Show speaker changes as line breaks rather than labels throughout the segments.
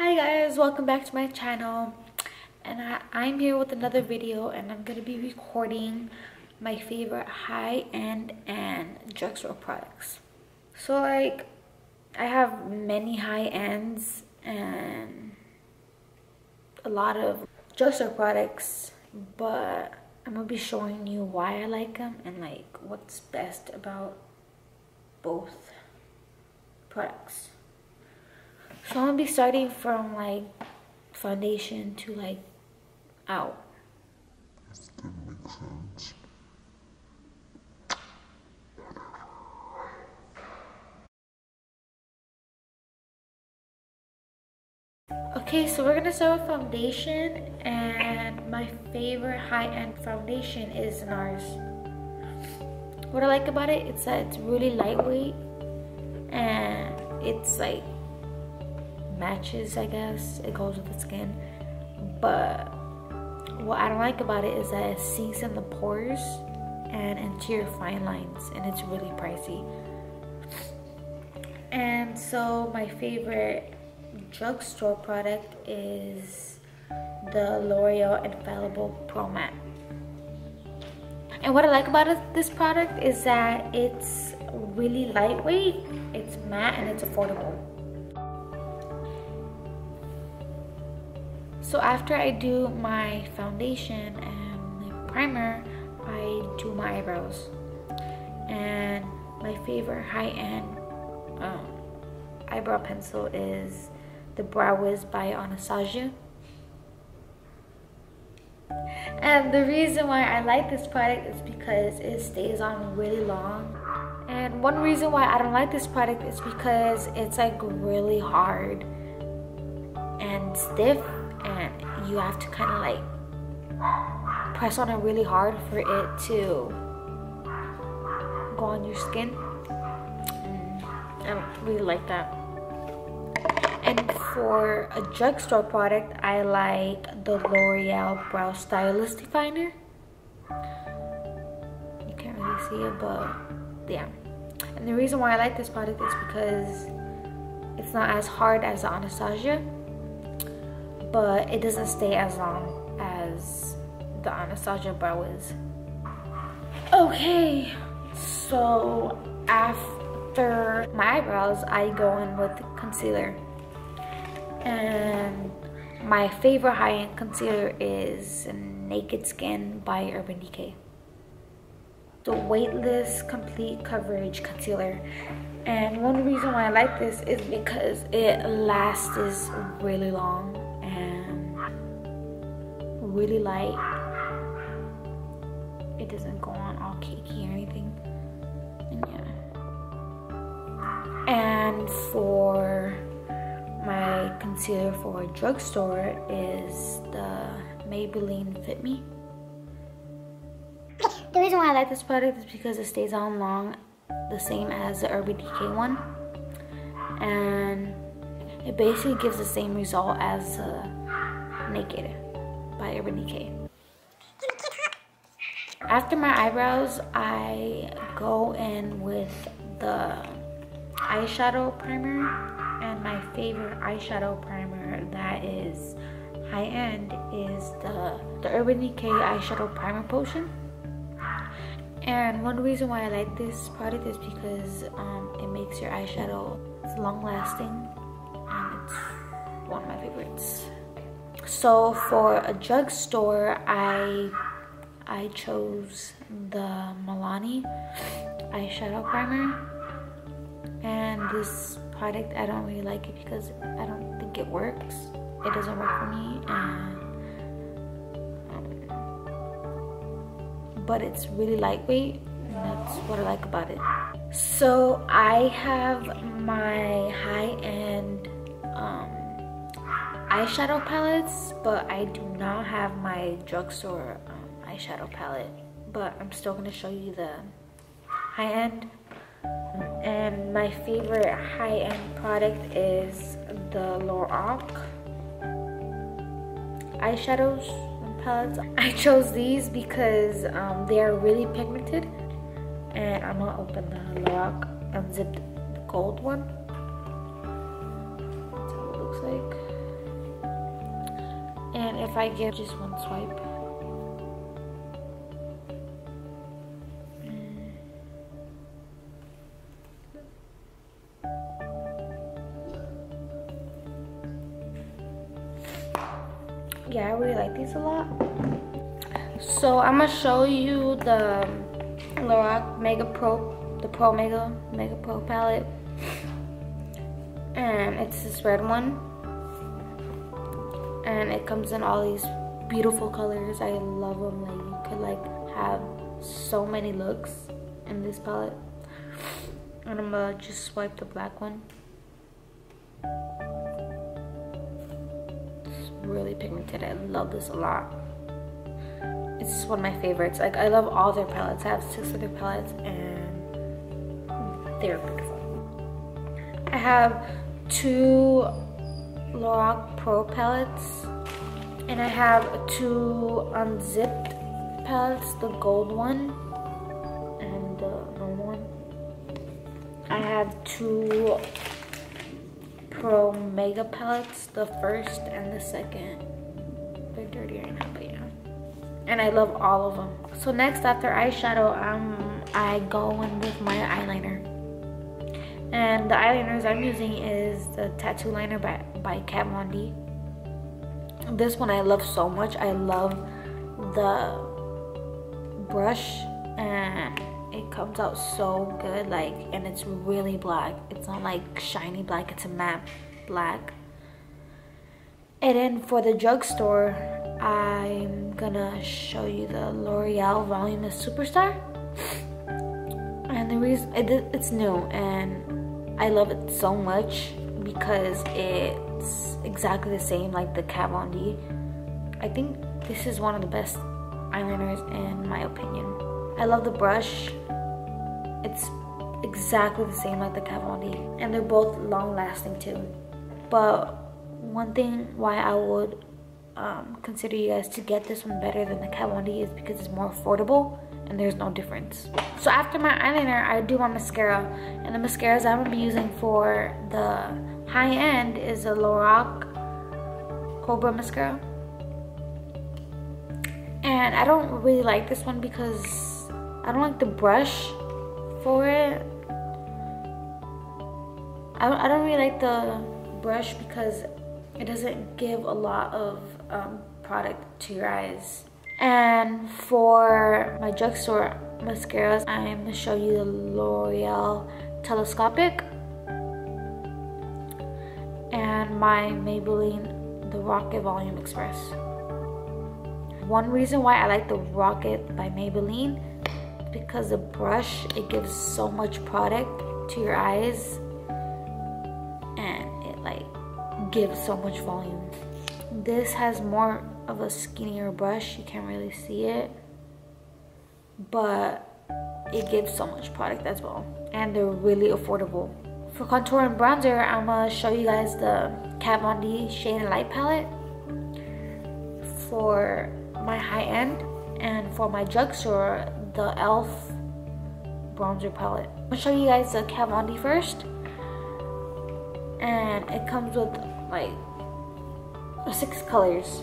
Hi guys, welcome back to my channel. And I, I'm here with another video and I'm to be recording my favorite high-end and drugstore products. So like, I have many high-ends and a lot of drugstore products, but I'm to be showing you why I like them and like what's best about both products. So I'm gonna be starting from like foundation to like out. Okay, so we're gonna start with foundation and my favorite high-end foundation is NARS. What I like about it, it's that it's really lightweight and it's like matches, I guess. It goes with the skin. But what I don't like about it is that it sinks in the pores and into your fine lines and it's really pricey. And so my favorite drugstore product is the L'Oreal Infallible Pro Matte. And what I like about it, this product is that it's really lightweight, it's matte, and it's affordable. So after I do my foundation and primer, I do my eyebrows. And my favorite high-end um, eyebrow pencil is the Brow Wiz by Anastasia. And the reason why I like this product is because it stays on really long. And one reason why I don't like this product is because it's like really hard and stiff you have to kind of like press on it really hard for it to go on your skin. I don't really like that. And for a drugstore product, I like the L'Oreal Brow Stylist Definer. You can't really see it, but yeah. And the reason why I like this product is because it's not as hard as the Anastasia, but it doesn't stay as long as the Anastasia Brow Wiz. Okay, so after my eyebrows, I go in with concealer and my favorite high-end concealer is Naked Skin by Urban Decay. The Weightless Complete Coverage Concealer. And one reason why I like this is because it lasts really long really light. It doesn't go on all cakey or anything. And yeah. And for my concealer for drugstore is the Maybelline Fit Me. The reason why I like this product is because it stays on long, the same as the Urban Decay one. And it basically gives the same result as uh, Naked by Urban Decay. After my eyebrows, I go in with the eyeshadow primer and my favorite eyeshadow primer that is high-end is the, the Urban Decay eyeshadow primer potion. And one reason why I like this product is because um, it makes your eyeshadow it's long-lasting and it's one of my favorites. So for a drugstore, I I chose the Milani eyeshadow primer. And this product I don't really like it because I don't think it works. It doesn't work for me and um, but it's really lightweight and that's what I like about it. So I have my high-end eyeshadow palettes but I do not have my drugstore um, eyeshadow palette but I'm still going to show you the high-end and my favorite high-end product is the Lorac eyeshadows palettes. I chose these because um, they are really pigmented and I'm gonna open the Lorac unzipped gold one. If I give just one swipe, yeah, I really like these a lot. So I'm gonna show you the Lorac Mega Pro, the Pro Mega, Mega Pro palette. And it's this red one. And it comes in all these beautiful colors. I love them. Like you could like have so many looks in this palette. And I'm gonna just swipe the black one. It's really pigmented. I love this a lot. It's one of my favorites. Like I love all their palettes. I have six of their palettes and they're beautiful. I have two Lorac Pro palettes and I have two unzipped palettes, the gold one and the normal one. I have two Pro Mega palettes, the first and the second. They're dirty right now, but yeah. And I love all of them. So next, after eyeshadow, um, I go in with my eyeliner. And the eyeliners I'm using is the Tattoo Liner by, by Kat Von D. This one I love so much. I love the brush and it comes out so good like and it's really black it's not like shiny black it's a matte black and then for the drugstore i'm gonna show you the l'oreal voluminous superstar and the reason it, it's new and i love it so much because it's exactly the same like the Kat Von D. I think this is one of the best eyeliners in my opinion. I love the brush. It's exactly the same like the Kat Von D. And they're both long lasting too. But one thing why I would um, consider you guys to get this one better than the Kat Von D is because it's more affordable and there's no difference. So after my eyeliner, I do my mascara. And the mascaras I'm gonna be using for the high end is a Lorac Cobra mascara. And I don't really like this one because I don't like the brush for it. I don't, I don't really like the brush because it doesn't give a lot of um, product to your eyes. And for my drugstore mascaras, I'm gonna show you the L'Oreal Telescopic and my Maybelline The Rocket Volume Express. One reason why I like the Rocket by Maybelline because the brush it gives so much product to your eyes and it like gives so much volume this has more of a skinnier brush you can't really see it but it gives so much product as well and they're really affordable for contour and bronzer i'm gonna show you guys the Kat Von D shade and light palette for my high end and for my drugstore the e.l.f. bronzer palette. I'm gonna show you guys the Kat Von D first. And it comes with like six colors.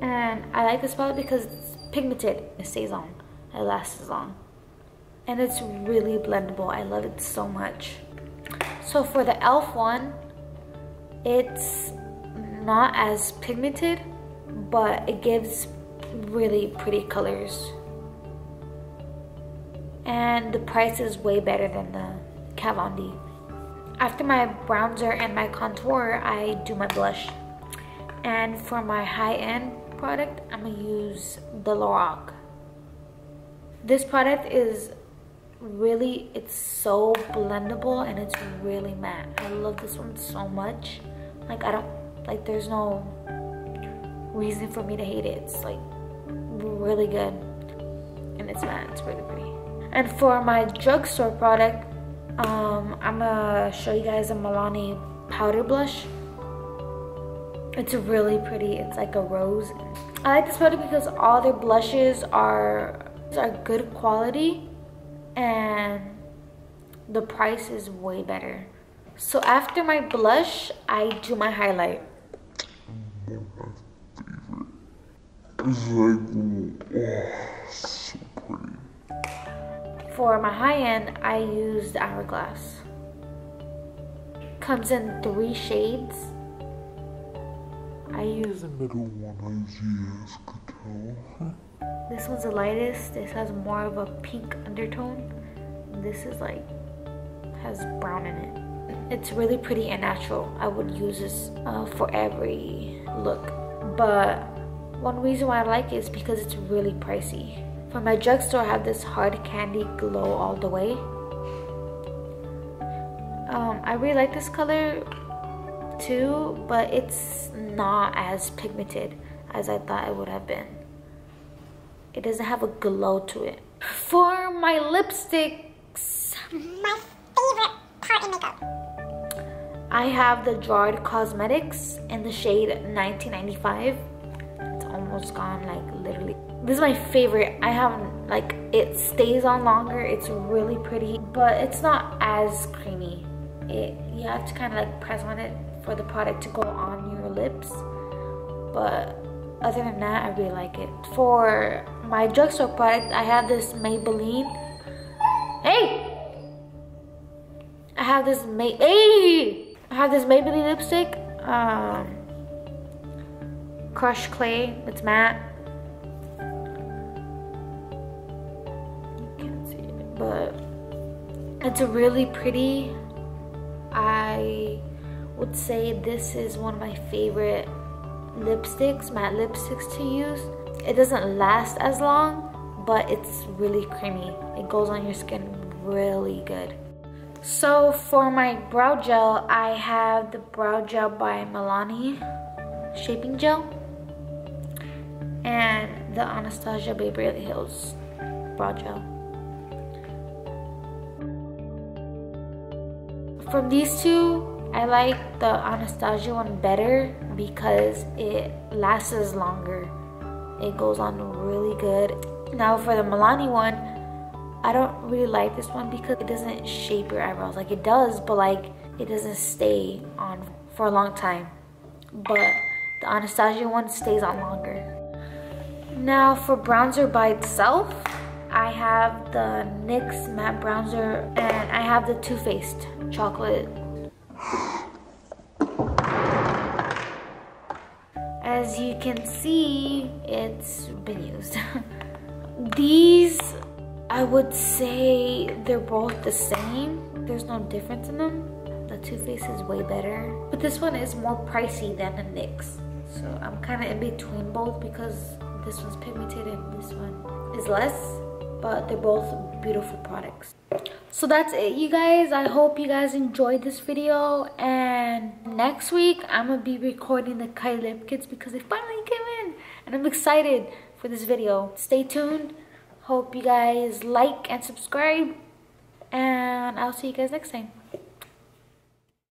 And I like this palette because it's pigmented. It stays on. It lasts long. And it's really blendable. I love it so much. So for the e.l.f. one, it's not as pigmented, but it gives really pretty colors and the price is way better than the Kat Von D. After my bronzer and my contour, I do my blush. And for my high-end product, I'm gonna use the Lorac. This product is really, it's so blendable and it's really matte. I love this one so much. Like I don't, like there's no reason for me to hate it. It's like really good and it's matte, it's really pretty. And for my drugstore product, um, I'm gonna show you guys a Milani powder blush. It's really pretty, it's like a rose. I like this product because all their blushes are, are good quality and the price is way better. So after my blush, I do my highlight. For my high end, I used Hourglass. Comes in three shades. I use
The middle one has yes, could tell.
This one's the lightest. This has more of a pink undertone. This is like has brown in it. It's really pretty and natural. I would use this uh, for every look. But one reason why I like it is because it's really pricey. For my drugstore, I have this hard candy glow all the way. Um, I really like this color too, but it's not as pigmented as I thought it would have been. It doesn't have a glow to it. For my lipsticks,
My favorite part in makeup.
I have the Gerard Cosmetics in the shade 1995. It's almost gone, like literally. This is my favorite. I haven't, like, it stays on longer. It's really pretty, but it's not as creamy. It You have to kind of like press on it for the product to go on your lips. But other than that, I really like it. For my drugstore product, I have this Maybelline. Hey! I have this May hey! I have this Maybelline lipstick. Um Crush Clay. It's matte. You can't see it, but it's a really pretty. I would say this is one of my favorite lipsticks, matte lipsticks to use. It doesn't last as long, but it's really creamy. It goes on your skin really good. So for my brow gel, I have the brow gel by Milani shaping gel and the Anastasia Beverly Hills brow gel. From these two, I like the Anastasia one better because it lasts longer. It goes on really good. Now for the Milani one, I don't really like this one because it doesn't shape your eyebrows. Like it does, but like it doesn't stay on for a long time. But the Anastasia one stays on longer. Now for bronzer by itself, I have the NYX matte bronzer and I have the Too Faced chocolate. As you can see, it's been used. These, I would say they're both the same. There's no difference in them. The Too Faced is way better. But this one is more pricey than the NYX. So I'm kind of in between both because this one's pigmented and this one is less. But they're both beautiful products. So that's it you guys. I hope you guys enjoyed this video. And next week I'm to be recording the Kylie Lip Kits because they finally came in. And I'm excited for this video. Stay tuned. Hope you guys like and subscribe. And I'll see you guys next time.